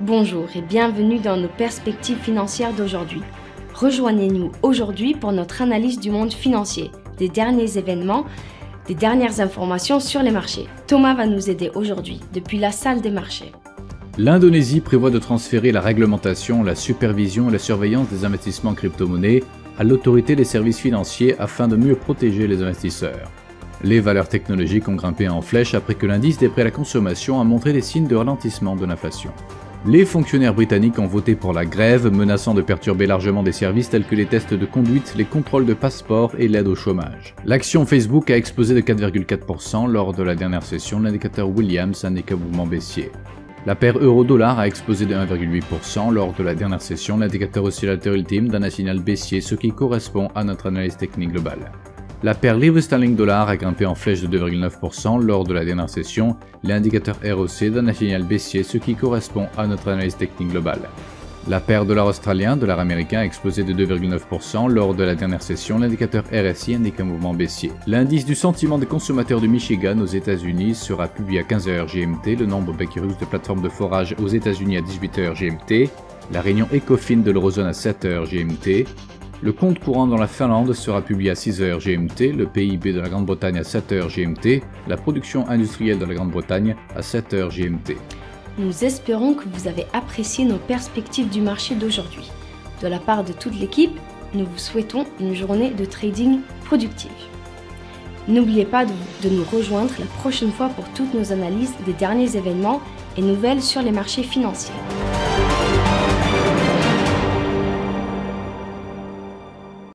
Bonjour et bienvenue dans nos perspectives financières d'aujourd'hui. Rejoignez-nous aujourd'hui pour notre analyse du monde financier, des derniers événements, des dernières informations sur les marchés. Thomas va nous aider aujourd'hui depuis la salle des marchés. L'Indonésie prévoit de transférer la réglementation, la supervision et la surveillance des investissements crypto-monnaies à l'autorité des services financiers afin de mieux protéger les investisseurs. Les valeurs technologiques ont grimpé en flèche après que l'indice des prêts à la consommation a montré des signes de ralentissement de l'inflation. Les fonctionnaires britanniques ont voté pour la grève, menaçant de perturber largement des services tels que les tests de conduite, les contrôles de passeport et l'aide au chômage. L'action Facebook a explosé de 4,4% lors de la dernière session, l'indicateur Williams indique mouvement baissier. La paire euro-dollar a explosé de 1,8% lors de la dernière session, l'indicateur oscillateur ultime d'un signal baissier, ce qui correspond à notre analyse technique globale. La paire livre sterling dollar a grimpé en flèche de 2,9% lors de la dernière session, l'indicateur ROC donne un signal baissier ce qui correspond à notre analyse technique globale. La paire dollar australien, dollar américain a explosé de 2,9% lors de la dernière session, l'indicateur RSI indique un mouvement baissier. L'indice du sentiment des consommateurs du Michigan aux États-Unis sera publié à 15h GMT, le nombre Bacchus de plateformes de forage aux États-Unis à 18h GMT, la réunion ECOFIN de l'Eurozone à 7h GMT, le compte courant dans la Finlande sera publié à 6h GMT, le PIB de la Grande-Bretagne à 7h GMT, la production industrielle de la Grande-Bretagne à 7h GMT. Nous espérons que vous avez apprécié nos perspectives du marché d'aujourd'hui. De la part de toute l'équipe, nous vous souhaitons une journée de trading productive. N'oubliez pas de, nous rejoindre la prochaine fois pour toutes nos analyses des derniers événements et nouvelles sur les marchés financiers.